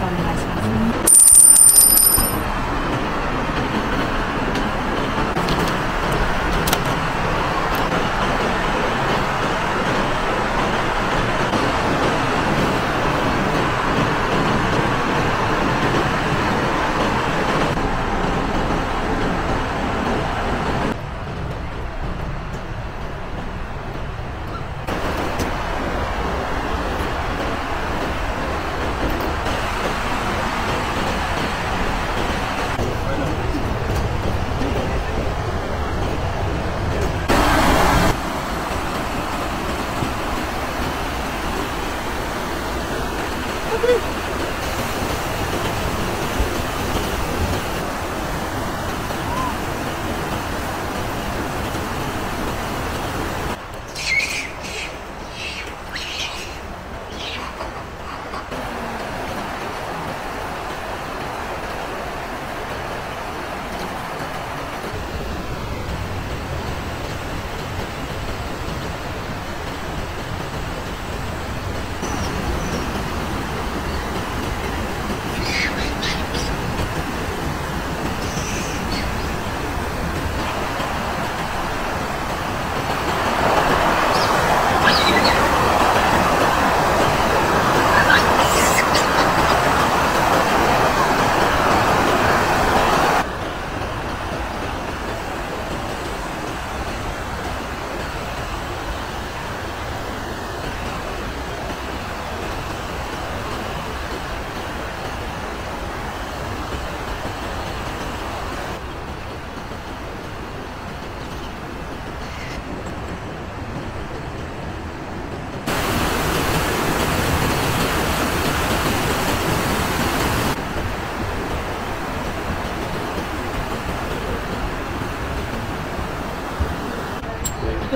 生中 Look.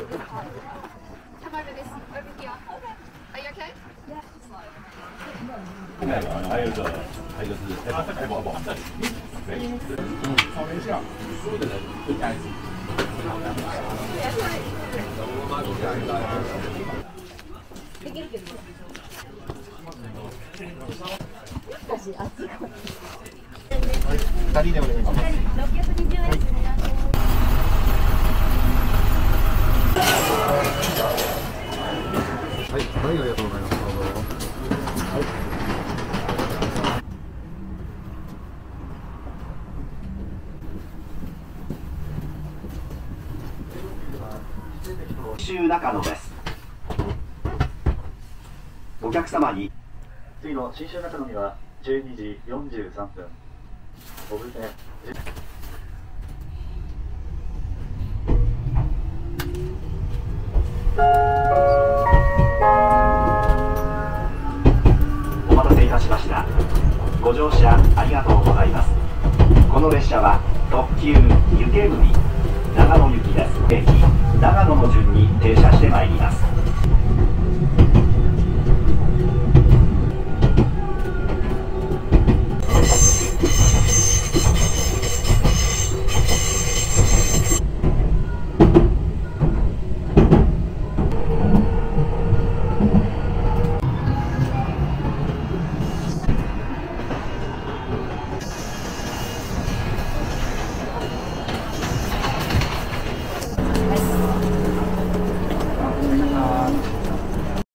Come over this, over here. Are you okay? Yeah. 还有一个，还有一个是太保太保保，对，嗯，草莓酱，所有的人。でお願いします。はい、はい、ありがとうござい。ます。どうぞ。週中野ですお客様に次の新州中野には12時43分小布施たしました。ご乗車ありがとうございます。この列車は特急湯煙長野行きです。駅長野の順に停車してまいります。